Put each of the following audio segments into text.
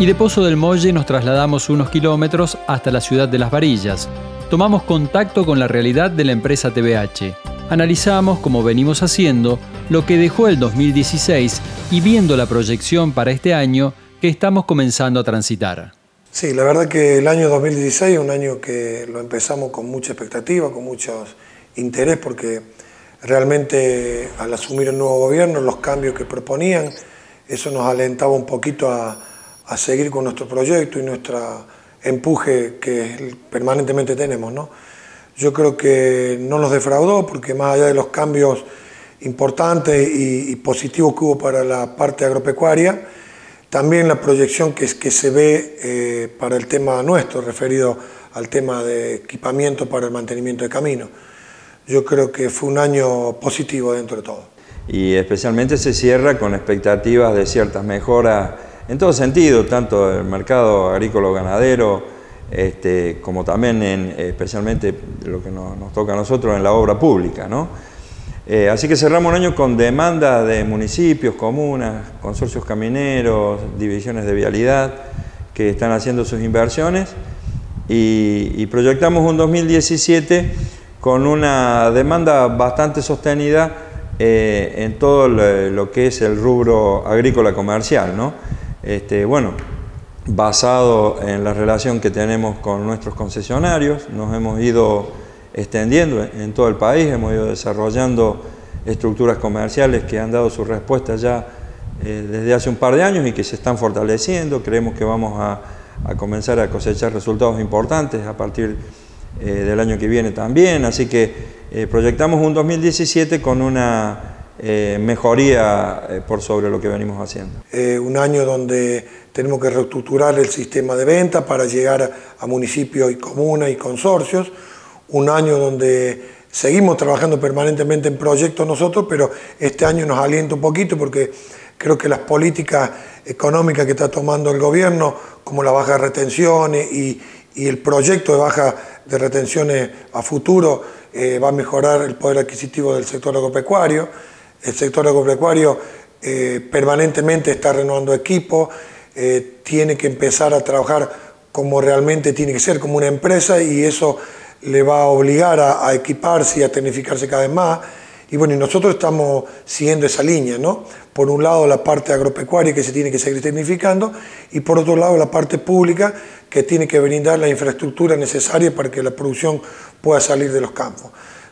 y de Pozo del Molle nos trasladamos unos kilómetros hasta la ciudad de Las Varillas. Tomamos contacto con la realidad de la empresa TBH. Analizamos, como venimos haciendo, lo que dejó el 2016 y viendo la proyección para este año que estamos comenzando a transitar. Sí, la verdad que el año 2016 es un año que lo empezamos con mucha expectativa, con mucho interés, porque realmente al asumir el nuevo gobierno, los cambios que proponían, eso nos alentaba un poquito a, seguir con nuestro proyecto y nuestro empuje que permanentemente tenemos. ¿no? Yo creo que no nos defraudó porque más allá de los cambios importantes y, positivos que hubo para la parte agropecuaria, también la proyección que, que se ve eh, para el tema nuestro, referido al tema de equipamiento para el mantenimiento de caminos. Yo creo que fue un año positivo dentro de todo. Y especialmente se cierra con expectativas de ciertas mejoras en todo sentido, tanto el mercado agrícola-ganadero, este, como también en, especialmente lo que nos, toca a nosotros en la obra pública. ¿no? Eh, así que cerramos un año con demanda de municipios, comunas, consorcios camineros, divisiones de vialidad que están haciendo sus inversiones y, proyectamos un 2017 con una demanda bastante sostenida eh, en todo lo, que es el rubro agrícola comercial. ¿no? Este, bueno, basado en la relación que tenemos con nuestros concesionarios, nos hemos ido extendiendo en todo el país, hemos ido desarrollando estructuras comerciales que han dado su respuesta ya eh, desde hace un par de años y que se están fortaleciendo, creemos que vamos a, comenzar a cosechar resultados importantes a partir eh, del año que viene también, así que eh, proyectamos un 2017 con una mejoría por sobre lo que venimos haciendo. un año donde tenemos que reestructurar el sistema de venta para llegar a municipios y comunas y consorcios. Un año donde seguimos trabajando permanentemente en proyectos nosotros, pero este año nos alienta un poquito porque creo que las políticas económicas que está tomando el gobierno, como la baja de retenciones y, el proyecto de baja de retenciones a futuro, eh, va a mejorar el poder adquisitivo del sector agropecuario. El sector agropecuario eh, permanentemente está renovando equipos, eh, tiene que empezar a trabajar como realmente tiene que ser, como una empresa, y eso le va a obligar a, equiparse y a tecnificarse cada vez más. Y bueno, nosotros estamos siguiendo esa línea, ¿no? Por un lado la parte agropecuaria que se tiene que seguir tecnificando y por otro lado la parte pública que tiene que brindar la infraestructura necesaria para que la producción pueda salir de los campos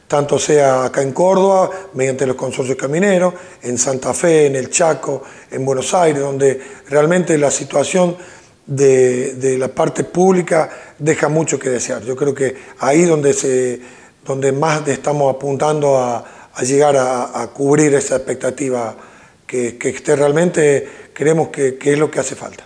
tanto sea acá en Córdoba, mediante los consorcios camineros, en Santa Fe, en el Chaco, en Buenos Aires, donde realmente la situación de, la parte pública deja mucho que desear. Yo creo que ahí donde, se, donde más estamos apuntando a, llegar a, cubrir esa expectativa que, que realmente creemos que es lo que hace falta.